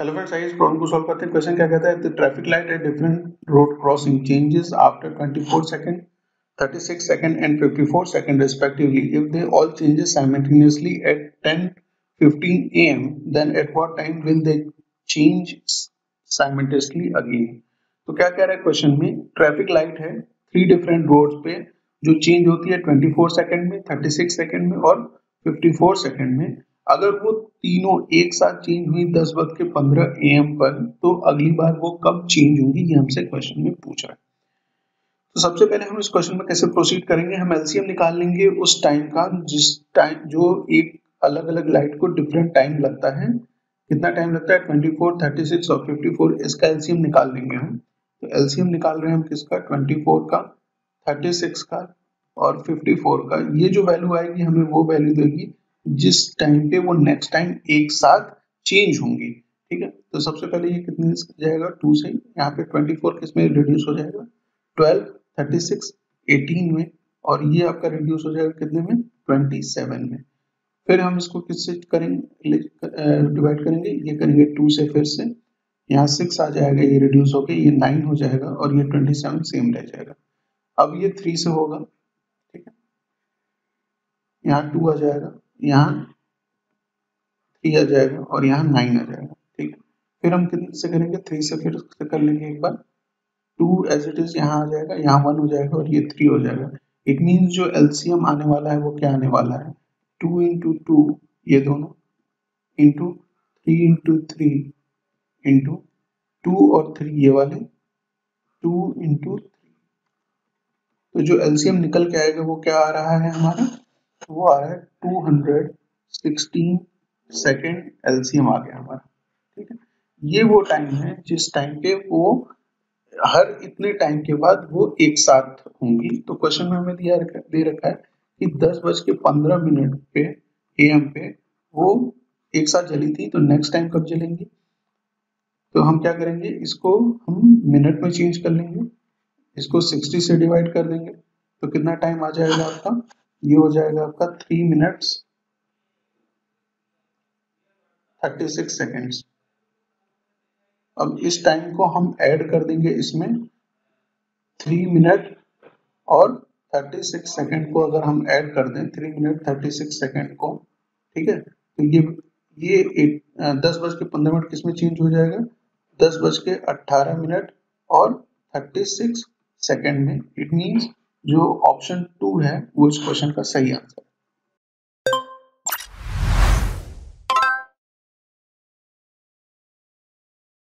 Hello friends आइए इस problem को सॉल्व करते हैं। क्वेश्चन क्या कहता है? The traffic light at different road crossing changes after 24 second 36 second and 54 second respectively. If they all changes simultaneously at 10:15 am then at what time will they change simultaneously again? तो क्या कह रहा है question में? Traffic light है three different roads पे, जो change होती है 24 सेकंड में 36 सेकंड में और 54 सेकंड में। अगर वो तीनों एक साथ चेंज हुई दस बज के पंद्रह ए एम पर तो अगली बार वो कब चेंज होंगी ये हमसे क्वेश्चन में पूछ है। तो सबसे पहले हम इस क्वेश्चन में कैसे प्रोसीड करेंगे हम एलसीएम निकाल लेंगे उस टाइम का जिस टाइम जो एक अलग अलग लाइट को डिफरेंट टाइम लगता है। कितना टाइम लगता है? 24, 36 और 54 इसका एलसीएम निकाल लेंगे हम। तो एलसीएम निकाल रहे हैं हम किसका? 24 का 36 का और 54 का। ये जो वैल्यू आएगी हमें वो वैल्यू देगी जिस टाइम पे वो नेक्स्ट टाइम एक साथ चेंज होंगी, ठीक है? तो सबसे पहले ये कितने जाएगा? टू से, यहाँ पे ट्वेंटी फोर किसमें रिड्यूस हो जाएगा? ट्वेल्व थर्टी सिक्स एटीन में, और ये आपका रिड्यूस हो जाएगा कितने में? ट्वेंटी सेवन में। फिर हम इसको किससे करेंगे? डिवाइड करेंगे, ये करेंगे टू से फिर से। यहाँ सिक्स आ जाएगा, ये रिड्यूस होके, ये नाइन हो जाएगा, और ये ट्वेंटी सेवन सेम रह जाएगा। अब ये थ्री से होगा, ठीक है? यहाँ टू आ जाएगा। यहाँ थ्री आ जाएगा और यहाँ नाइन आ जाएगा, ठीक फिर हम कितने से करेंगे? थ्री से फिर से कर लेंगे एक बार। टू एज इट इज़ यहाँ आ जाएगा, यहाँ वन हो जाएगा और ये थ्री हो जाएगा। इट मीन्स जो एलसीएम आने वाला है वो क्या आने वाला है? टू इंटू टू ये दोनों। Into three into three into two और थ्री ये वाले। टू इंटू थ्री तो जो एलसीएम निकल के आएगा, वो क्या आ रहा है हमारा? वो आ रहा है two hundred sixteen second LCM आ गया हमारा, ठीक है? ये वो टाइम है जिस टाइम पे वो हर इतने टाइम के बाद वो एक साथ होंगी। तो क्वेश्चन में हमें दिया रखा, दे रखा है कि दस बज के पंद्रह मिनट पे एम पे वो एक साथ जली थी तो नेक्स्ट टाइम कब जलेंगी? तो हम क्या करेंगे? इसको हम मिनट में चेंज कर लेंगे। इसको 60 से डिवाइड कर देंगे। तो कितना टाइम आ जाएगा आपका? ये हो जाएगा आपका three minutes thirty six seconds अब इस टाइम को हम ऐड कर देंगे इसमें थ्री मिनट और थर्टी सिक्स सेकेंड को अगर हम ऐड कर दें three minute thirty six second को, ठीक है? तो ये ये एक दस बज के पंद्रह मिनट किसमें चेंज हो जाएगा? दस बज के अट्ठारह मिनट और थर्टी सिक्स सेकेंड में। इट मीन्स जो ऑप्शन टू है वो इस क्वेश्चन का सही आंसर